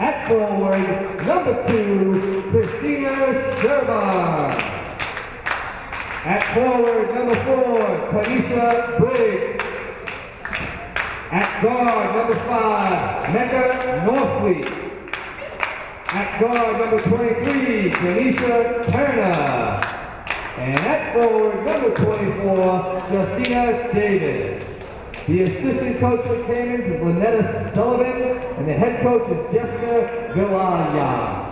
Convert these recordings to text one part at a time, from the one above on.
At forward, number two, Christina Sherman. At forward, number four, Tanisha Briggs. At guard, number five, Mecca Northfleet. At guard, number 23, Tanisha Turner. And at forward, number 24, Justina Davis. The assistant coach for Caimans is Lynetta Sullivan, and the head coach is Jessica Villania.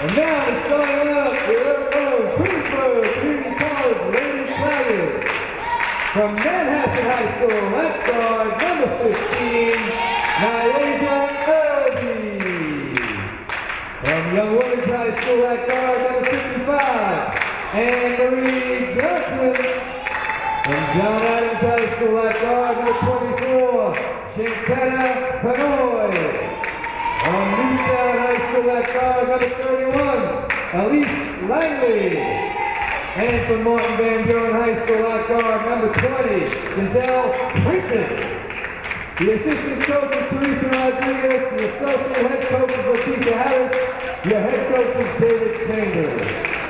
And now it's starting up, the Arizona Queensborough Community College Lady Tigers. From Manhattan High School, left guard, number 15, Nyaja Elby. From Young Women's High School, left guard, number 55, Anne Marie Johnson. From John Adams High School, left guard, number 24, Shankana Panoy. From Newtown High School, left guard, number 31, Elise Langley. And from Martin Van Buren High School, left guard, number 20, Giselle Princess. The assistant coach is Teresa Rodriguez. The associate head coach is Latisha Harris. Your head coach is David Chambers.